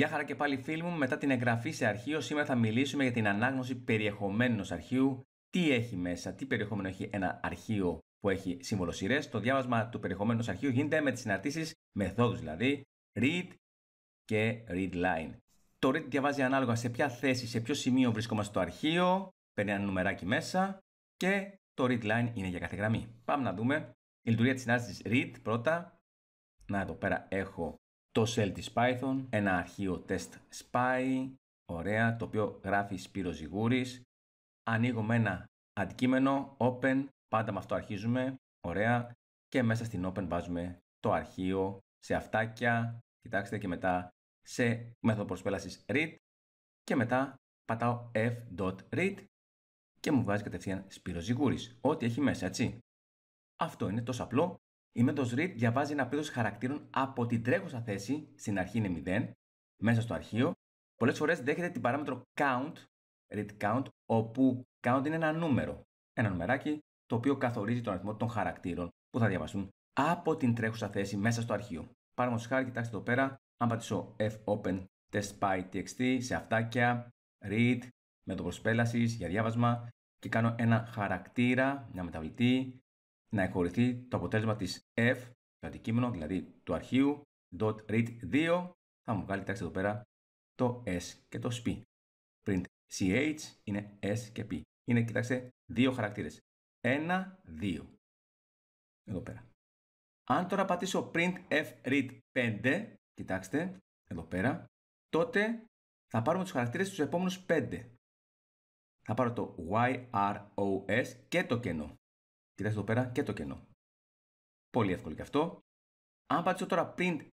Γεια χαρά και πάλι φίλοι μου, μετά την εγγραφή σε αρχείο σήμερα θα μιλήσουμε για την ανάγνωση περιεχομένου ενός αρχείου, τι έχει μέσα, τι περιεχόμενο έχει ένα αρχείο που έχει σύμβολο σειρές. Το διάβασμα του περιεχομένου ενός αρχείου γίνεται με τις συναρτήσεις μεθόδους δηλαδή read και read line. Το read διαβάζει ανάλογα σε ποια θέση, σε ποιο σημείο βρισκόμαστε στο αρχείο, παίρνει ένα νουμεράκι μέσα και το read line είναι για κάθε γραμμή. Πάμε να δούμε η λειτουργία της συνάρτησης read πρώτα. Να εδώ πέρα έχω το shell της Python, ένα αρχείο test spy, ωραία, το οποίο γράφει Σπύρος Ζιγούρης. Ανοίγω με ένα αντικείμενο, open, πάντα με αυτό αρχίζουμε, ωραία, και μέσα στην open βάζουμε το αρχείο σε αυτάκια, κοιτάξτε και μετά σε μέθοδο προσπέλασης read και μετά πατάω f.read και μου βγάζει κατευθείαν Σπύρος Ζιγούρης, ό,τι έχει μέσα, έτσι. Αυτό είναι τόσο απλό η μέθοδος read διαβάζει ένα πίδος χαρακτήρων από την τρέχουσα θέση, στην αρχή είναι 0, μέσα στο αρχείο. Πολλές φορές δέχεται την παράμετρο count, read count, όπου count είναι ένα νούμερο. Ένα νουμεράκι το οποίο καθορίζει τον αριθμό των χαρακτήρων που θα διαβαστούν από την τρέχουσα θέση μέσα στο αρχείο. Παραδείγματος χάρη, κοιτάξτε εδώ πέρα, αν πατήσω fopen test.py.txt σε αυτάκια, read, με το προσπέλασης για διάβασμα και κάνω ένα χαρακτήρα, μια μεταβλητή, να εκχωρηθεί το αποτέλεσμα της f, το αντικείμενο, δηλαδή του αρχείου, .read2, θα μου βγάλει, κοιτάξτε εδώ πέρα, το s και το sp. Print ch είναι s και p. Είναι, κοιτάξτε, δύο χαρακτήρες. Ένα, δύο. Εδώ πέρα. Αν τώρα πατήσω print f read 5, κοιτάξτε, εδώ πέρα, τότε θα πάρουμε τους χαρακτήρες τους επόμενους 5. Θα πάρω το YROS και το κενό. Κοιτάξτε εδώ πέρα και το κενό. Πολύ εύκολο και αυτό. Αν πατήσω τώρα print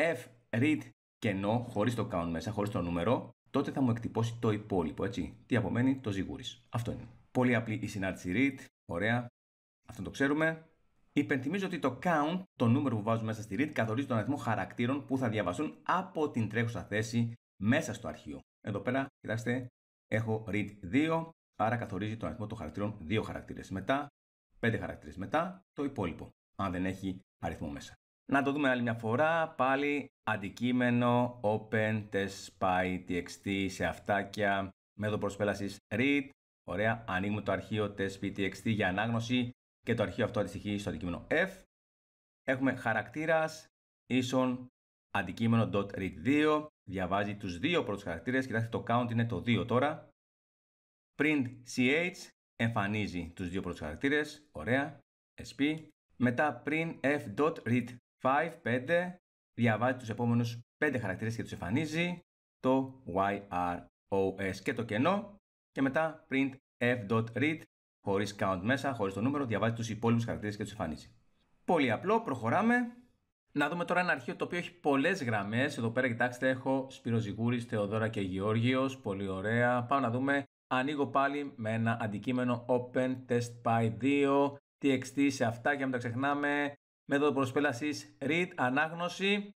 f read κενό χωρίς το count μέσα, χωρίς το νούμερο, τότε θα μου εκτυπώσει το υπόλοιπο, έτσι. Τι απομένει, το ζυγούρις. Αυτό είναι. Πολύ απλή η συνάρτηση read, ωραία. Αυτό το ξέρουμε. Υπενθυμίζω ότι το count, το νούμερο που βάζουμε μέσα στη read, καθορίζει τον αριθμό χαρακτήρων που θα διαβαστούν από την τρέχουσα θέση μέσα στο αρχείο. Εδώ πέρα, κοιτάξτε, έχω read 2, άρα καθορίζει τον αριθμό των χαρακτήρων 2 χαρακτήρες. Μετά 5 χαρακτήρες μετά το υπόλοιπο, αν δεν έχει αριθμό μέσα. Να το δούμε άλλη μια φορά, πάλι αντικείμενο open test spy txt σε αυτάκια, μέθοδο προσπέλασης read, ωραία, ανοίγουμε το αρχείο test txt για ανάγνωση και το αρχείο αυτό αντιστοιχεί στο αντικείμενο f. Έχουμε χαρακτήρας ίσον αντικείμενο .read2, διαβάζει τους δύο πρώτους χαρακτήρες, κοιτάξτε το count είναι το 2 τώρα. Print ch εμφανίζει τους δύο πρώτους χαρακτήρες, ωραία, SP. Μετά πριν f.read 5, 5, διαβάζει τους επόμενους 5 χαρακτήρες και τους εμφανίζει το YROS και το κενό. Και μετά print f.read χωρίς count μέσα, χωρίς το νούμερο, διαβάζει τους υπόλοιπους χαρακτήρες και τους εμφανίζει. Πολύ απλό, προχωράμε. Να δούμε τώρα ένα αρχείο το οποίο έχει πολλές γραμμές. Εδώ πέρα, κοιτάξτε, έχω Σπύρο Ζιγούρη, Θεοδόρα και Γεώργιος. Πολύ ωραία. Πάμε να δούμε ανοίγω πάλι με ένα αντικείμενο open test by 2 txt σε αυτά και να μην τα ξεχνάμε. Μέθοδο προσπέλασης read ανάγνωση.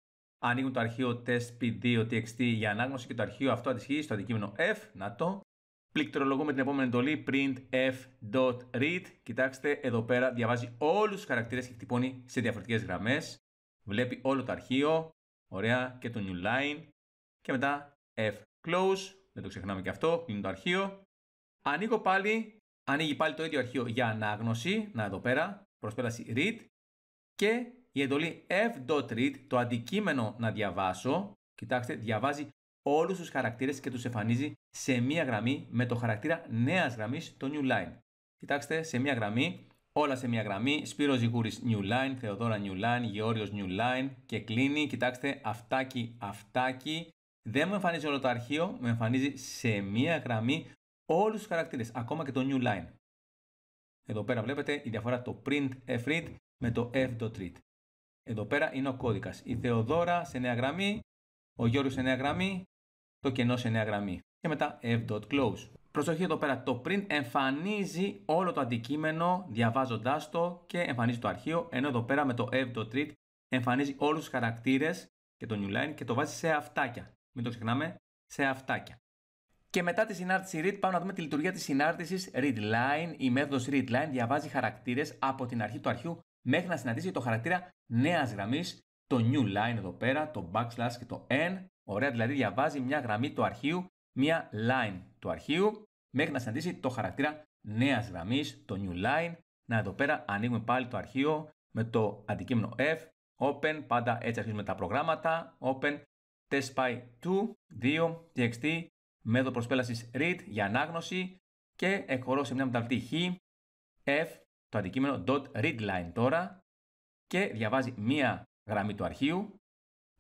Ανοίγουν το αρχείο test.p2 txt για ανάγνωση και το αρχείο αυτό αντισχύει στο αντικείμενο f. Να το πληκτρολογούμε την επόμενη εντολή print f.read κοιτάξτε εδώ πέρα διαβάζει όλους τους χαρακτήρες και χτυπώνει σε διαφορετικές γραμμές. Βλέπει όλο το αρχείο. Ωραία και το new line. Και μετά f close δεν το ξεχνάμε και αυτό, είναι το αρχείο. Ανοίγω πάλι, ανοίγει πάλι το ίδιο αρχείο για ανάγνωση, να εδώ πέρα, προσπέραση read και η εντολή f.read, το αντικείμενο να διαβάσω, κοιτάξτε, διαβάζει όλους τους χαρακτήρες και τους εμφανίζει σε μία γραμμή με το χαρακτήρα νέας γραμμής, το new line. Κοιτάξτε, σε μία γραμμή, όλα σε μία γραμμή, Σπύρος Ζιγούρης new line, Θεοδόρα new line, Γεώργιος new line και κλείνει, κοιτάξτε, αυτάκι, αυτάκι, δεν μου εμφανίζει όλο το αρχείο, μου εμφανίζει σε μία γραμμή όλους τους χαρακτήρες, ακόμα και το new line. Εδώ πέρα βλέπετε η διαφορά το print f-read με το f.read. Εδώ πέρα είναι ο κώδικας. Η Θεοδόρα σε νέα γραμμή, ο Γιώργος σε νέα γραμμή, το κενό σε νέα γραμμή. Και μετά f.close. Προσοχή εδώ πέρα, το print εμφανίζει όλο το αντικείμενο διαβάζοντάς το και εμφανίζει το αρχείο, ενώ εδώ πέρα με το f.read εμφανίζει όλους τους χαρακτήρες και το new line και το βάζει σε αυτάκια μην το ξεχνάμε, σε αυτάκια. Και μετά τη συνάρτηση read πάμε να δούμε τη λειτουργία της συνάρτησης readline. Η μέθοδος readline διαβάζει χαρακτήρες από την αρχή του αρχείου μέχρι να συναντήσει το χαρακτήρα νέας γραμμής, το new line εδώ πέρα, το backslash και το n Ωραία, δηλαδή διαβάζει μια γραμμή του αρχείου, μια line του αρχείου, μέχρι να συναντήσει το χαρακτήρα νέας γραμμής, το new line. Να εδώ πέρα ανοίγουμε πάλι το αρχείο με το αντικείμενο F, open, πάντα έτσι αρχίζουμε τα προγράμματα, open, testpy 2, 2, txt, μέθοδο προσπέλασης read για ανάγνωση και εκχωρώ σε μια μεταβλητή χ, f, το αντικείμενο dot readline τώρα και διαβάζει μία γραμμή του αρχείου,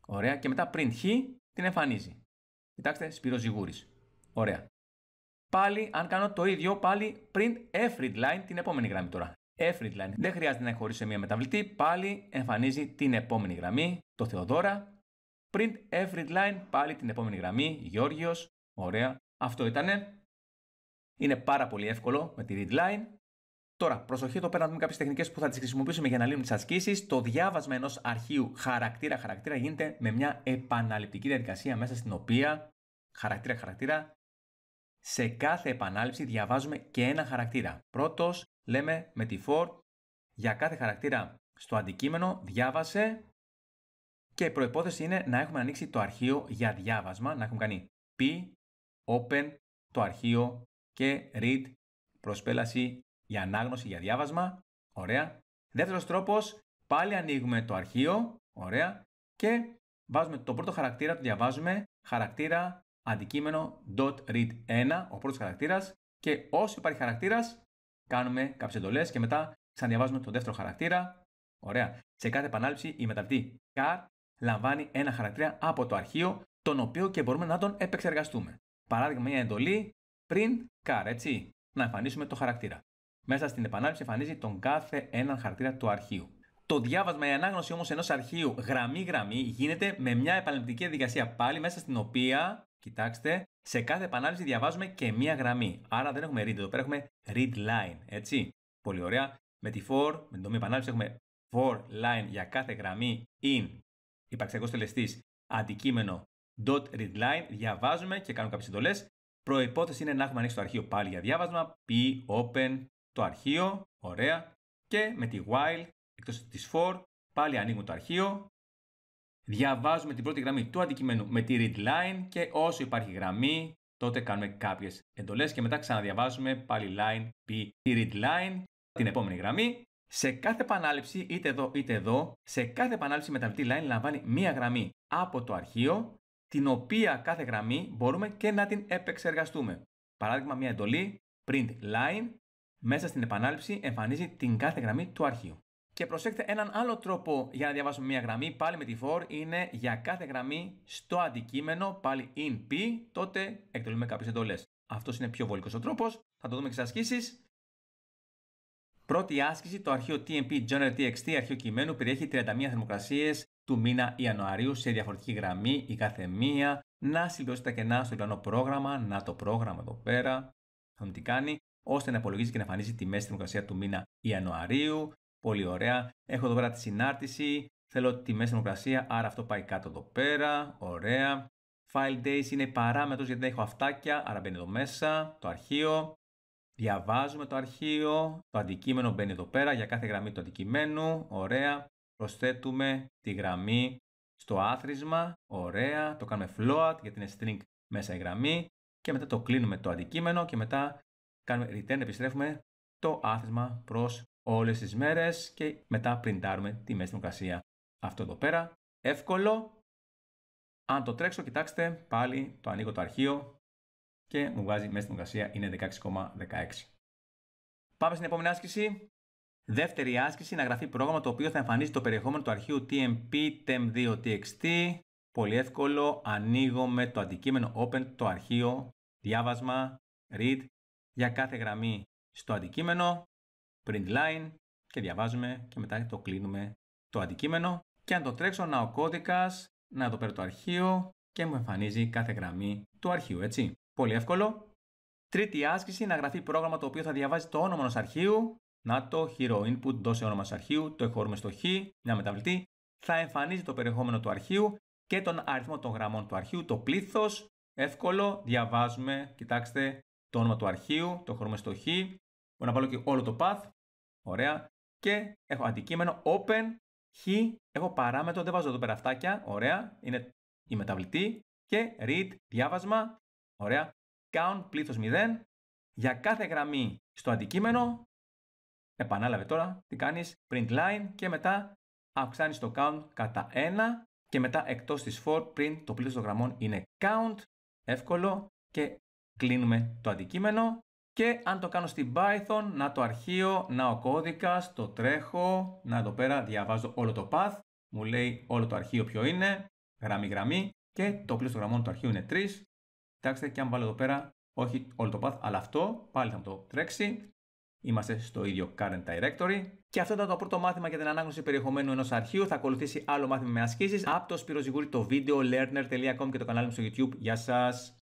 ωραία, και μετά print χ την εμφανίζει. Κοιτάξτε, Σπύρος Ζιγούρης. Ωραία. Πάλι, αν κάνω το ίδιο, πάλι print f readline την επόμενη γραμμή τώρα. F readline. Δεν χρειάζεται να εκχωρήσω σε μία μεταβλητή, πάλι εμφανίζει την επόμενη γραμμή, το Θεοδόρα. Print f readline, πάλι την επόμενη γραμμή, Γιώργιος. Ωραία. Αυτό ήτανε. Είναι πάρα πολύ εύκολο με τη readline. Τώρα, προσοχή εδώ πέρα να δούμε κάποιες τεχνικές που θα τις χρησιμοποιήσουμε για να λύνουμε τις ασκήσεις. Το διάβασμα ενός αρχείου χαρακτήρα-χαρακτήρα γίνεται με μια επαναληπτική διαδικασία μέσα στην οποία χαρακτήρα-χαρακτήρα σε κάθε επανάληψη διαβάζουμε και ένα χαρακτήρα. Πρώτος, λέμε με τη for για κάθε χαρακτήρα στο αντικείμενο διάβασε και η προϋπόθεση είναι να έχουμε ανοίξει το αρχείο για διάβασμα, να έχουμε κάνει p, open, το αρχείο και read, προσπέλαση για ανάγνωση, για διάβασμα. Ωραία. Δεύτερος τρόπος, πάλι ανοίγουμε το αρχείο. Ωραία. Και βάζουμε το πρώτο χαρακτήρα, το διαβάζουμε. Χαρακτήρα, αντικείμενο, .read1, ο πρώτος χαρακτήρας. Και όσο υπάρχει χαρακτήρας, κάνουμε κάποιες εντολές και μετά ξαναδιαβάζουμε τον δεύτερο χαρακτήρα. Ωραία. Σε κάθε επανάληψη η μεταυτή car λαμβάνει ένα χαρακτήρα από το αρχείο, τον οποίο και μπορούμε να τον επεξεργαστούμε. Παράδειγμα, μια εντολή print car, έτσι. Να εμφανίσουμε το χαρακτήρα. Μέσα στην επανάληψη εμφανίζει τον κάθε έναν χαρακτήρα του αρχείου. Το διάβασμα, η ανάγνωση όμως ενός αρχείου γραμμή-γραμμή γίνεται με μια επαναληπτική διαδικασία πάλι μέσα στην οποία, κοιτάξτε, σε κάθε επανάληψη διαβάζουμε και μία γραμμή. Άρα δεν έχουμε read εδώ πέρα, έχουμε read line. Έτσι. Πολύ ωραία. Με τη for, με την τομή επανάληψη, έχουμε for line για κάθε γραμμή in υπαρξιακός τελεστής αντικείμενο dot read line. Διαβάζουμε και κάνουμε κάποιες εντολές. Προπόθεση είναι να έχουμε ανοίξει το αρχείο πάλι για διάβασμα. P, open, το αρχείο, ωραία, και με τη while, εκτός της for, πάλι ανοίγουμε το αρχείο, διαβάζουμε την πρώτη γραμμή του αντικειμένου με τη read line και όσο υπάρχει γραμμή, τότε κάνουμε κάποιες εντολές και μετά ξαναδιαβάζουμε πάλι line, p, τη read line, την επόμενη γραμμή. Σε κάθε επανάληψη, είτε εδώ είτε εδώ, σε κάθε επανάληψη μεταβλητή line λαμβάνει μία γραμμή από το αρχείο, την οποία κάθε γραμμή μπορούμε και να την επεξεργαστούμε. Παράδειγμα, μία εντολή print line μέσα στην επανάληψη εμφανίζει την κάθε γραμμή του αρχείου. Και προσέξτε έναν άλλο τρόπο για να διαβάσουμε μια γραμμή, πάλι με τη for, είναι για κάθε γραμμή στο αντικείμενο, πάλι in p, τότε εκτελούμε κάποιες εντολές. Αυτός είναι πιο βολικός ο τρόπος. Θα το δούμε και στις ασκήσεις. Πρώτη άσκηση, το αρχείο TMP General.txt, αρχείο κειμένου, περιέχει 31 θερμοκρασίες του μήνα Ιανουαρίου σε διαφορετική γραμμή η κάθε μία. Να συμπληρώσει τα κενά στο διπλανό πρόγραμμα. Να το πρόγραμμα εδώ πέρα. Θα δούμε τι κάνει ώστε να υπολογίζει και να εμφανίζει τη μέση θερμοκρασία του μήνα Ιανουαρίου. Πολύ ωραία. Έχω εδώ πέρα τη συνάρτηση. Θέλω τη μέση θερμοκρασία, άρα αυτό πάει κάτω εδώ πέρα. Ωραία. File days είναι παράμετρος γιατί δεν έχω αυτάκια, άρα μπαίνει εδώ μέσα το αρχείο. Διαβάζουμε το αρχείο, το αντικείμενο μπαίνει εδώ πέρα για κάθε γραμμή του αντικειμένου. Ωραία. Προσθέτουμε τη γραμμή στο άθροισμα. Ωραία. Το κάνουμε float γιατί είναι string μέσα η γραμμή. Και μετά το κλείνουμε το αντικείμενο και μετά κάνουμε return, επιστρέφουμε το άθροισμα προς όλες τις μέρες και μετά πριντάρουμε τη μέση θερμοκρασία. Αυτό εδώ πέρα, εύκολο. Αν το τρέξω, κοιτάξτε, πάλι το ανοίγω το αρχείο και μου βγάζει μέση θερμοκρασία είναι 16,16. Πάμε στην επόμενη άσκηση. Δεύτερη άσκηση, να γραφεί πρόγραμμα το οποίο θα εμφανίζει το περιεχόμενο του αρχείου tmp tem2txt. Πολύ εύκολο, ανοίγω με το αντικείμενο open το αρχείο, διάβασμα, read για κάθε γραμμή στο αντικείμενο, print line και διαβάζουμε και μετά το κλείνουμε το αντικείμενο και αν το τρέξω να ο κώδικας, να το παίρνω το αρχείο και μου εμφανίζει κάθε γραμμή του αρχείου, έτσι. Πολύ εύκολο. Τρίτη άσκηση, να γραφεί πρόγραμμα το οποίο θα διαβάζει το όνομα ενός αρχείου. Να το hero input, δώσε όνομα του αρχείου, το εχωρούμε στο χ, μια μεταβλητή. Θα εμφανίζει το περιεχόμενο του αρχείου και τον αριθμό των γραμμών του αρχείου, το πλήθος. Εύκολο, διαβάζουμε, κοιτάξτε, το όνομα του αρχείου, το χρώμα στο χ. Μπορώ να βάλω και όλο το path. Ωραία. Και έχω αντικείμενο open χ. Έχω παράμετρο, δεν βάζω εδώ πέρα αυτάκια. Ωραία. Είναι η μεταβλητή. και read, διάβασμα, ωραία, count, πλήθος 0, για κάθε γραμμή στο αντικείμενο, επανάλαβε τώρα, τι κάνεις, print line και μετά αυξάνεις το count κατά 1 και μετά εκτός της for print το πλήθος των γραμμών είναι count, εύκολο. Και κλείνουμε το αντικείμενο. Και αν το κάνω στην Python, να το αρχείο, να ο κώδικας, το τρέχω, να εδώ πέρα διαβάζω όλο το path, μου λέει όλο το αρχείο ποιο είναι, γραμμή γραμμή. Και το πλήθος των γραμμών του αρχείου είναι 3. Κοιτάξτε και αν βάλω εδώ πέρα, όχι όλο το path, αλλά αυτό, πάλι θα το τρέξει. Είμαστε στο ίδιο current directory. Και αυτό ήταν το πρώτο μάθημα για την ανάγνωση περιεχομένου ενός αρχείου. Θα ακολουθήσει άλλο μάθημα με ασκήσεις από το Σπύρο το βίντεο learner.com και το κανάλι μου στο YouTube. Γεια σας!